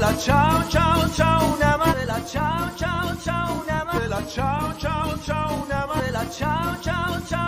amarela, chao, chao, chao, una la chao, chao, chao, una la chao, chao, chao, una amarela, chao, chao, chao.